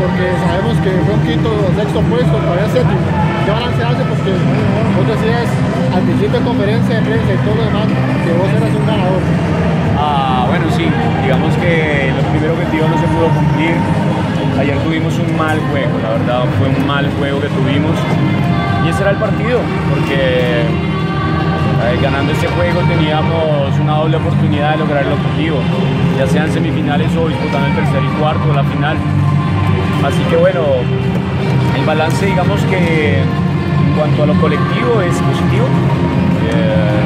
Porque sabemos que fue un quinto o sexto puesto, todavía séptimo. ¿Qué balance hace? Porque vos decías al principio de conferencia de prensa y todo lo demás que vos eras un ganador. Ah, bueno, sí, digamos que los primeros objetivos no se pudo cumplir. Ayer tuvimos un mal juego, la verdad fue un mal juego que tuvimos. Y ese era el partido, porque ganando ese juego teníamos una doble oportunidad de lograr el objetivo, ya sean semifinales o disputando el tercer y cuarto, la final. Así que bueno, el balance digamos que en cuanto a lo colectivo es positivo. Eh,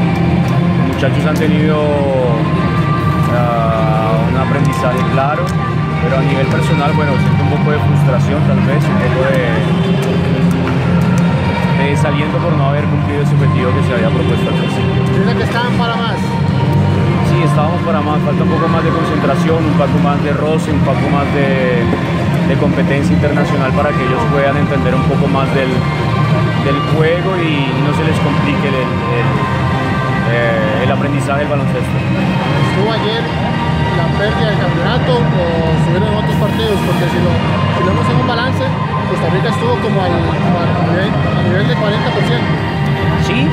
los muchachos han tenido uh, un aprendizaje claro, pero a nivel personal, bueno, siento un poco de frustración tal vez, un de, de desaliento por no haber cumplido ese objetivo que se había propuesto al principio. Dice que estaban para más. Sí, estábamos para más, falta un poco más de concentración, un poco más de roce, un poco más de, de competencia internacional para que ellos puedan entender un poco más del, del juego y no se les complique el, el, eh, el aprendizaje del baloncesto. ¿Estuvo ayer la pérdida del campeonato o estuvieron en otros partidos? Porque si lo, si lo vemos en un balance, Costa Rica estuvo como al, al nivel, nivel de 40%. Sí,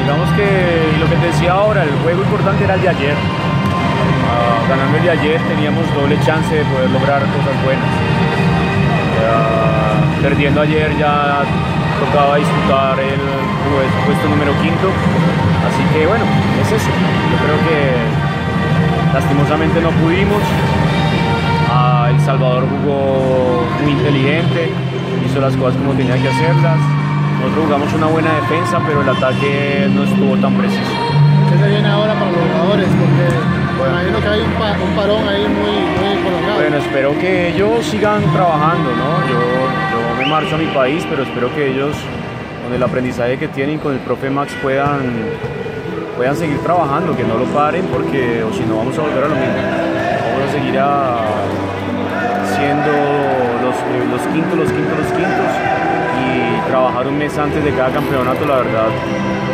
digamos que lo que te decía ahora, el juego importante era el de ayer. Uh, ganando el de ayer teníamos doble chance de poder lograr cosas buenas. Uh, perdiendo ayer ya tocaba disputar el pues, puesto número quinto. Así que bueno, es eso. Yo creo que lastimosamente no pudimos. Uh, el Salvador jugó muy inteligente, hizo las cosas como tenía que hacerlas. Nosotros jugamos una buena defensa, pero el ataque no estuvo tan preciso. ¿Qué se viene ahora para los jugadores? Porque bueno, imagino que hay un, pa un, parón ahí muy. Bueno, espero que ellos sigan trabajando, ¿no? Yo, yo me marcho a mi país, pero espero que ellos, con el aprendizaje que tienen con el profe Max, puedan, puedan seguir trabajando, que no lo paren, porque o si no vamos a volver a lo mismo. Vamos a seguir a, siendo los, los quintos, los trabajar un mes antes de cada campeonato, la verdad,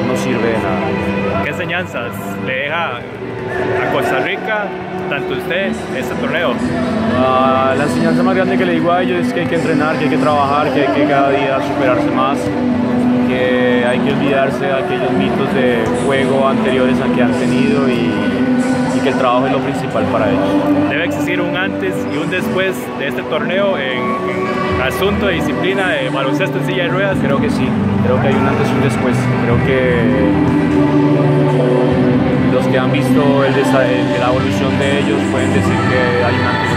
no sirve de nada. ¿Qué enseñanzas le deja a Costa Rica, tanto usted, este torneo? Uh, la enseñanza más grande que le digo a ellos es que hay que entrenar, que hay que trabajar, que hay que cada día superarse más, que hay que olvidarse de aquellos mitos de juego anteriores a que han tenido y, y que el trabajo es lo principal para ellos. Debe existir un antes y un después de este torneo en, en asunto de disciplina de baloncesto en silla de ruedas? Creo que sí, creo que hay un antes y un después. Creo que los que han visto la evolución de ellos pueden decir que hay un antes